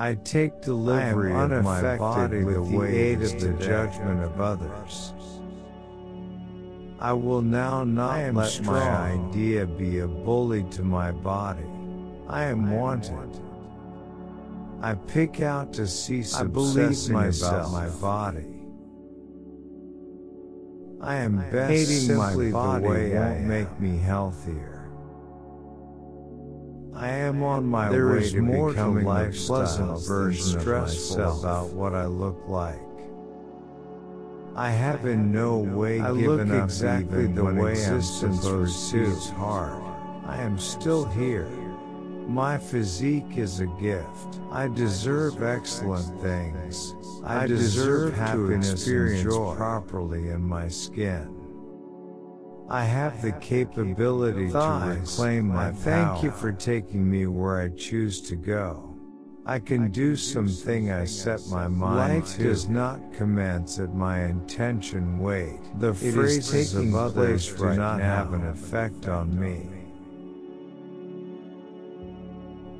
I take delivery I of my body with the aid of the judgment of others. I will now not am let strong. my idea be a bully to my body. I am wanted. I pick out to cease I believe obsessing myself. about my body. I am best Hating my simply body the way won't make me healthier. I am on my There way is to more to becoming a pleasant version of myself about what I look like. I have in no way I given look up exactly even the when way existence receives hard. I am still here. My physique is a gift. I deserve excellent things. I, deserve happiness and experience joy properly in my skin. I have the capability to reclaim my I Thank you for taking me where I choose to go. I can do something I set my mind Life to. does not commence at my intention wait. The phrases taking of others place do right not have an effect on me.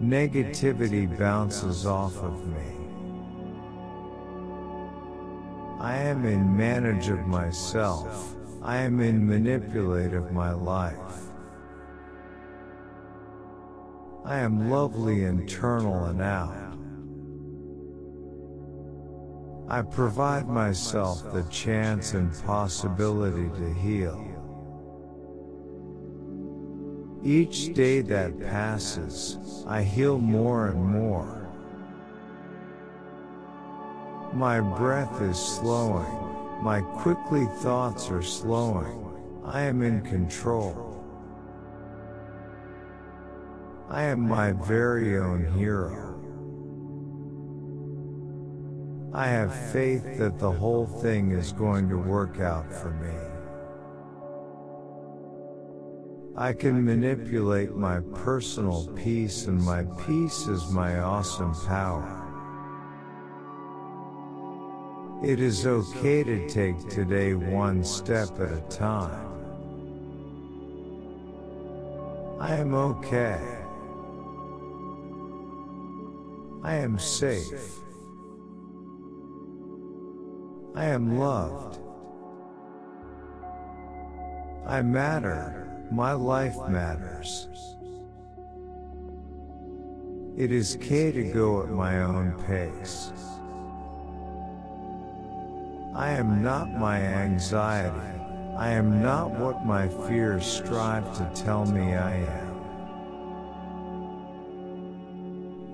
Negativity bounces off of me. I am in manage of myself. I am in manipulate of my life. I am lovely internal and out. I provide myself the chance and possibility to heal. Each day that passes, I heal more and more. My breath is slowing. My quickly thoughts are slowing. I am in control. I am my very own hero. I have faith that the whole thing is going to work out for me. I can manipulate my personal peace and my peace is my awesome power. It is okay to take today one step at a time. I am okay. I am safe. I am loved. I matter. My life matters. It is okay to go at my own pace. I am not my anxiety. I am not what my fears strive to tell me I am.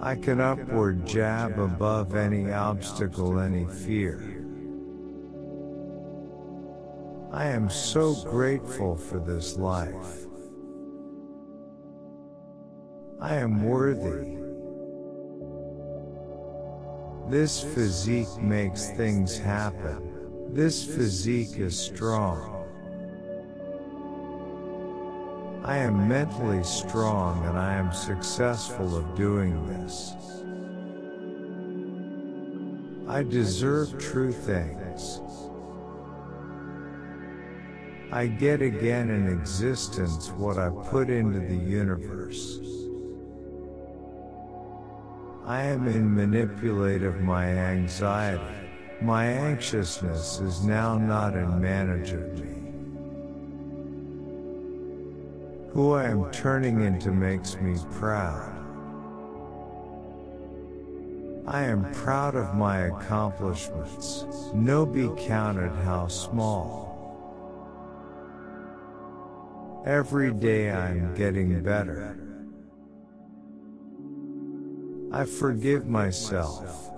I can upward jab above any obstacle, any fear. I am so grateful for this life. I am worthy. This physique makes things happen. This physique is strong. I am mentally strong and I am successful of doing this. I deserve true things. I get again in existence what I put into the universe. I am in manipulate of my anxiety. My anxiousness is now not in manage of me. Who I am turning into makes me proud. I am proud of my accomplishments. No be counted how small. Every day I'm getting better. I forgive myself.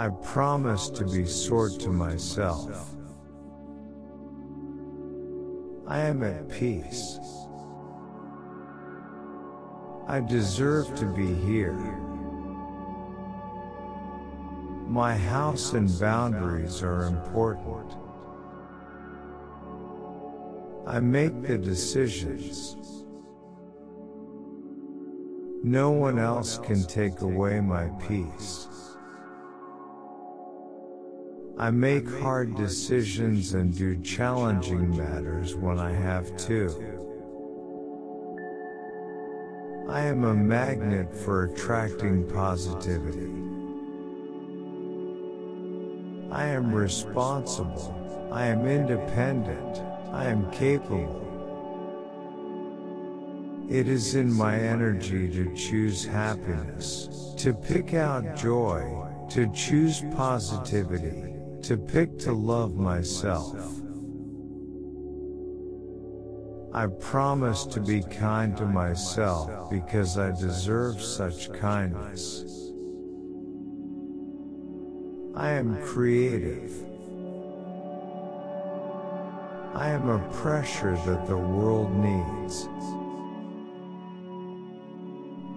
I promise to be sort to myself. I am at peace. I deserve to be here. My house and boundaries are important. I make the decisions. No one else can take away my peace. I make hard decisions and do challenging matters when I have to. I am a magnet for attracting positivity. I am responsible. I am independent. I am capable. It is in my energy to choose happiness, to pick out joy, to choose positivity, to pick to love myself. I promise to be kind to myself because I deserve such kindness. I am creative. I am a pressure that the world needs.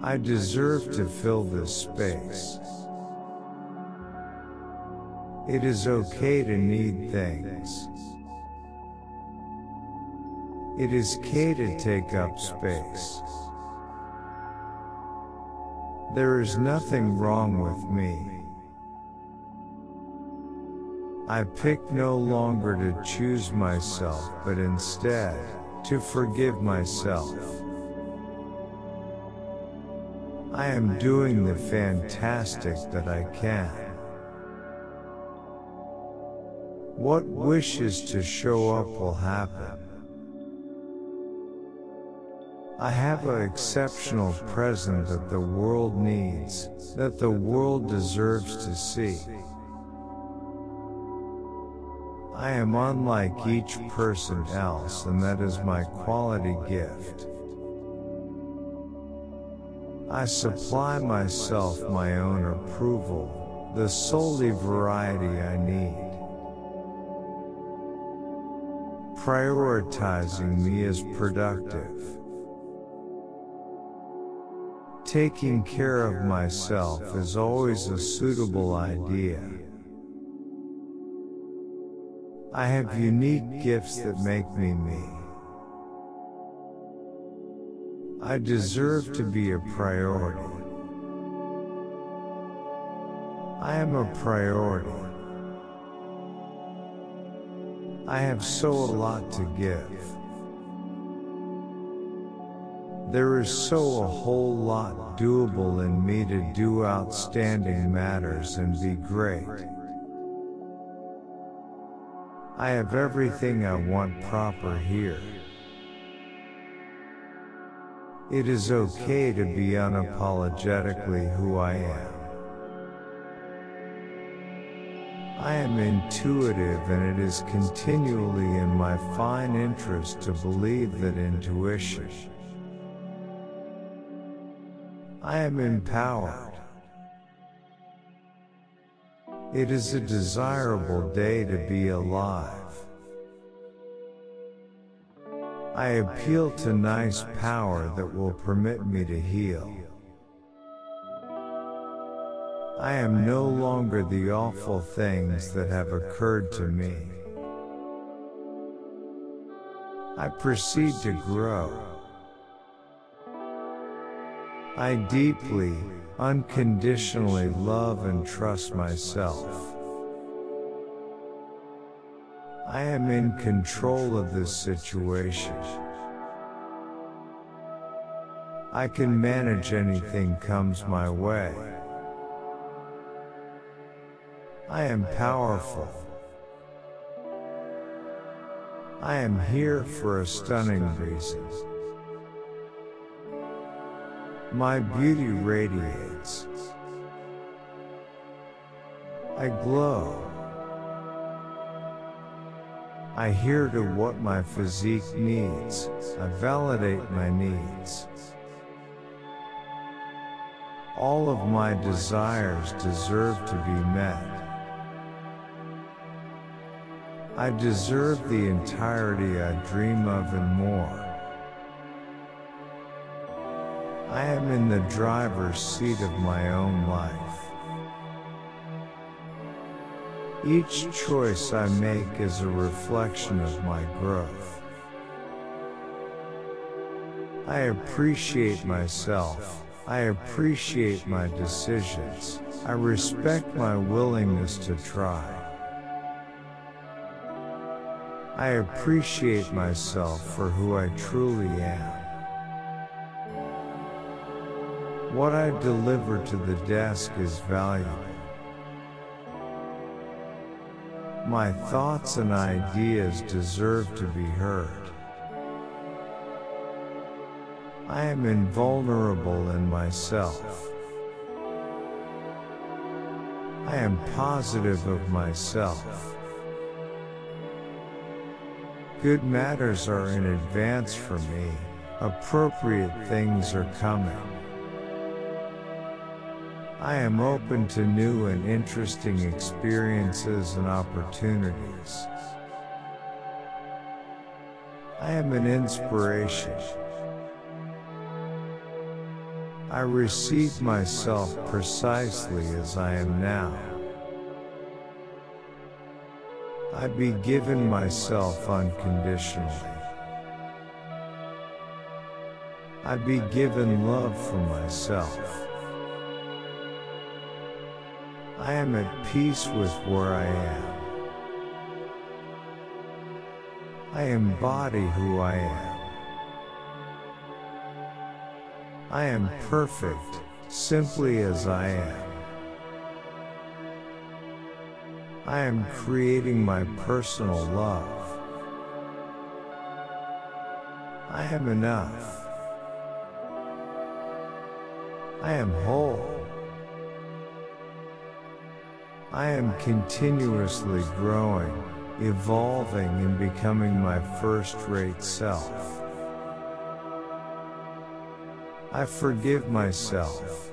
I deserve to fill this space. It is okay to need things. It is okay to take up space. There is nothing wrong with me. I pick no longer to choose myself but instead, to forgive myself. I am doing the fantastic that I can. What wishes to show up will happen. I have an exceptional present that the world needs, that the world deserves to see. I am unlike each person else and that is my quality gift. I supply myself my own approval, the solely variety I need. Prioritizing me is productive. Taking care of myself is always a suitable idea. I have unique gifts that make me me. I deserve to be a priority. I am a priority. I have so a lot to give. There is so a whole lot doable in me to do outstanding matters and be great. I have everything I want proper here. It is okay to be unapologetically who I am. I am intuitive and it is continually in my fine interest to believe that intuition. I am empowered. It is a desirable day to be alive. I appeal to nice power that will permit me to heal. I am no longer the awful things that have occurred to me. I proceed to grow. I deeply, unconditionally love and trust myself. I am in control of this situation. I can manage anything comes my way. I am powerful. I am here for a stunning reason. My beauty radiates. I glow. I hear to what my physique needs, I validate my needs. All of my desires deserve to be met. I deserve the entirety I dream of and more. I am in the driver's seat of my own life. Each choice I make is a reflection of my growth. I appreciate myself. I appreciate my decisions. I respect my willingness to try. I appreciate myself for who I truly am. What I deliver to the desk is valuable. My thoughts and ideas deserve to be heard. I am invulnerable in myself. I am positive of myself. Good matters are in advance for me, appropriate things are coming. I am open to new and interesting experiences and opportunities. I am an inspiration. I receive myself precisely as I am now. I be given myself unconditionally. I be given love for myself. I am at peace with where I am. I embody who I am. I am perfect, simply as I am. I am creating my personal love. I am enough. I am whole. I am continuously growing, evolving and becoming my first rate self. I forgive myself.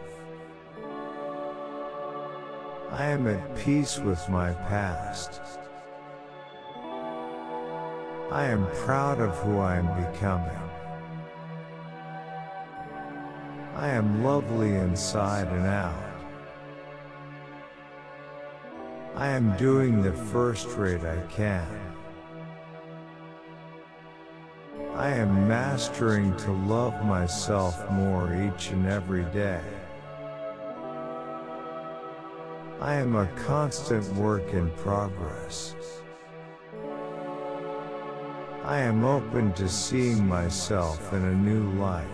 I am at peace with my past. I am proud of who I am becoming. I am lovely inside and out. I am doing the first rate I can. I am mastering to love myself more each and every day. I am a constant work in progress. I am open to seeing myself in a new light.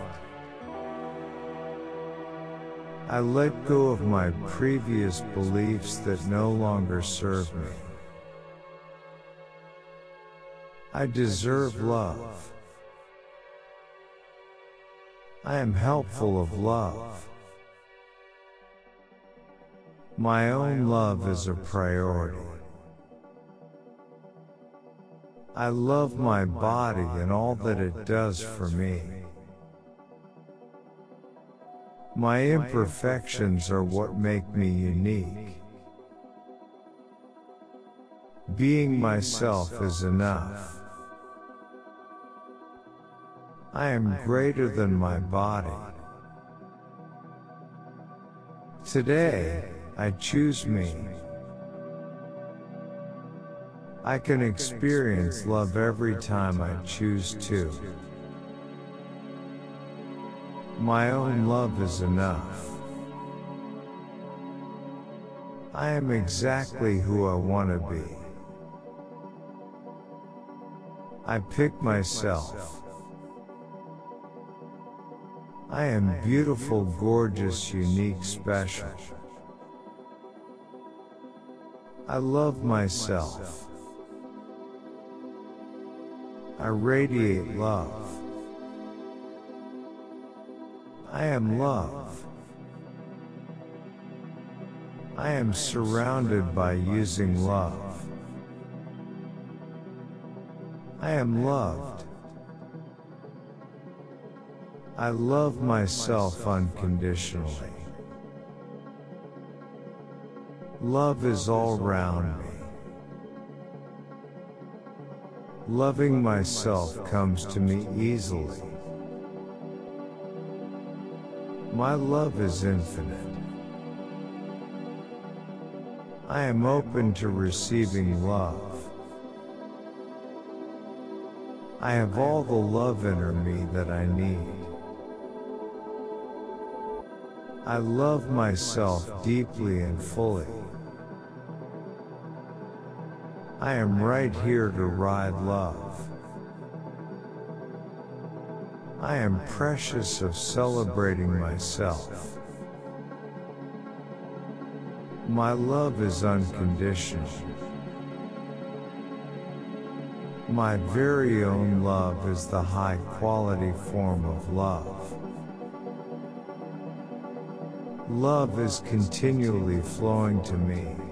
I let go of my previous beliefs that no longer serve me. I deserve love. I am helpful of love. My own love is a priority. I love my body and all that it does for me. My imperfections are what make me unique. Being myself is enough. I am greater than my body. Today, I choose me. I can experience love every time I choose to. My own love is enough. I am exactly who I want to be. I pick myself. I am beautiful, gorgeous, unique, special. I love myself. I radiate love. I am love. I am surrounded by using love. I am loved. I love myself unconditionally. Love is all around me. Loving myself comes to me easily. My love is infinite. I am open to receiving love. I have all the love in me that I need. I love myself deeply and fully. I am right here to ride love. I am precious of celebrating myself. My love is unconditional. My very own love is the high quality form of love. Love is continually flowing to me.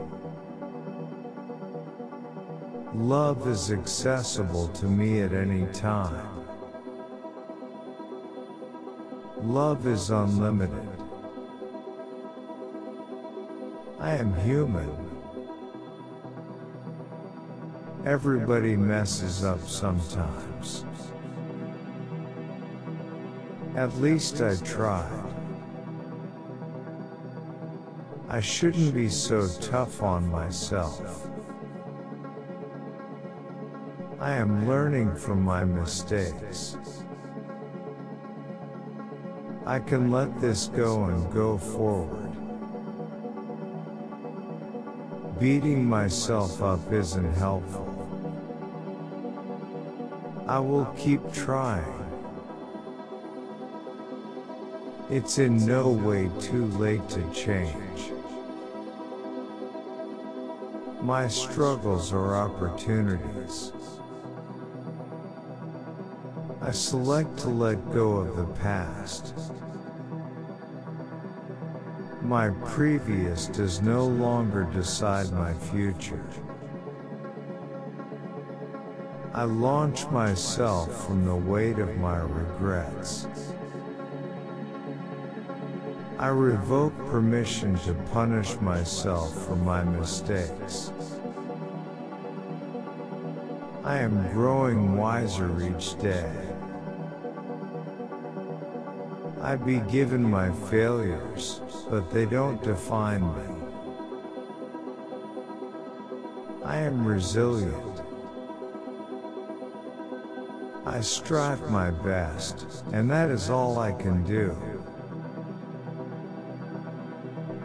Love is accessible to me at any time. Love is unlimited. I am human. Everybody messes up sometimes. At least I tried. I shouldn't be so tough on myself. I am learning from my mistakes. I can let this go and go forward. Beating myself up isn't helpful. I will keep trying. It's in no way too late to change. My struggles are opportunities. I select to let go of the past. My previous does no longer decide my future. I launch myself from the weight of my regrets. I revoke permission to punish myself for my mistakes. I am growing wiser each day. I be given my failures, but they don't define me. I am resilient. I strive my best, and that is all I can do.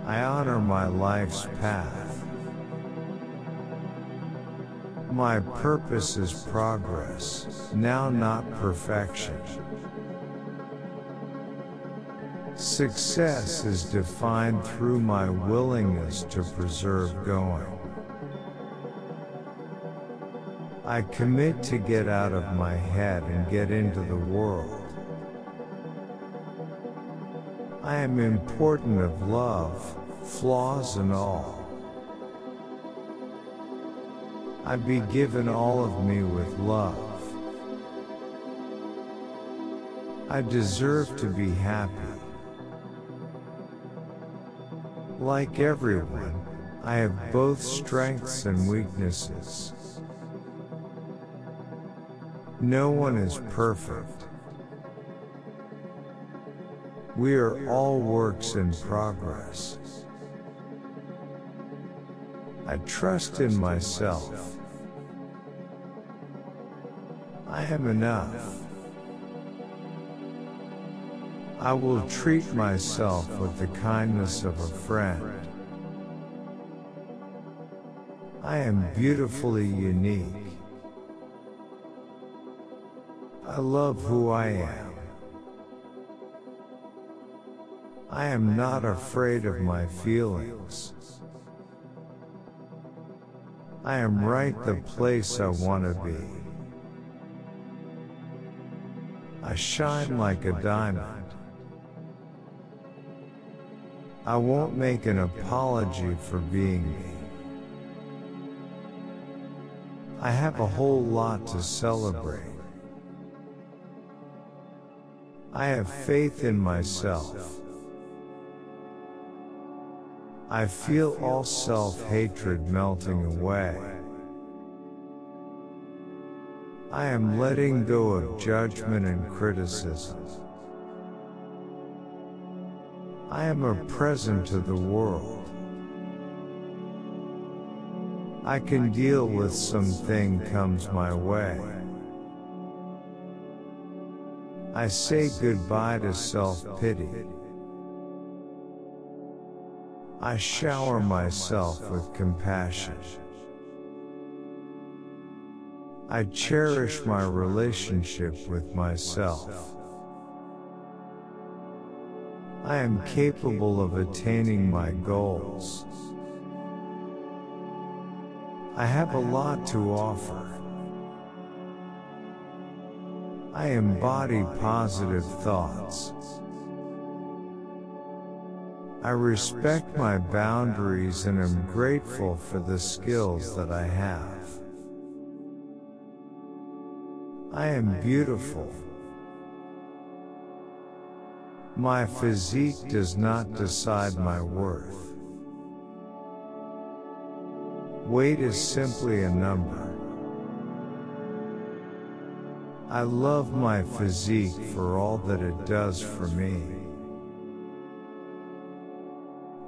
I honor my life's path. My purpose is progress, now not perfection. Success is defined through my willingness to preserve going. I commit to get out of my head and get into the world. I am important of love, flaws and all. I be given all of me with love. I deserve to be happy. Like everyone, I have both strengths and weaknesses. No one is perfect. We are all works in progress. I trust in myself. I am enough. I will treat myself with the kindness of a friend. I am beautifully unique. I love who I am. I am not afraid of my feelings. I am right the place I want to be. I shine like a diamond. I won't make an apology for being me. I have a whole lot to celebrate. I have faith in myself. I feel all self-hatred melting away. I am letting go of judgment and criticism. I am a present to the world. I can deal with something comes my way. I say goodbye to self-pity. I shower myself with compassion. I cherish my relationship with myself. I am capable of attaining my goals. I have a lot to offer. I embody positive thoughts. I respect my boundaries and am grateful for the skills that I have. I am beautiful. My physique does not decide my worth. Weight is simply a number. I love my physique for all that it does for me.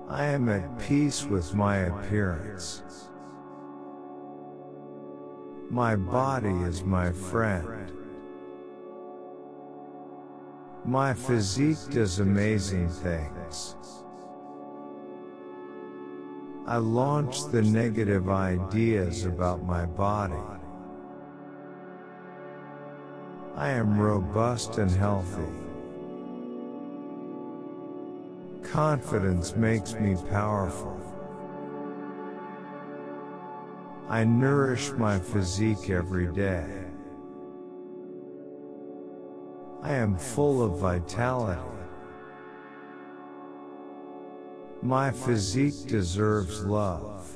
I am at peace with my appearance. My body is my friend. My physique does amazing things. I launch the negative ideas about my body. I am robust and healthy. Confidence makes me powerful. I nourish my physique every day. I am full of vitality. My physique deserves love.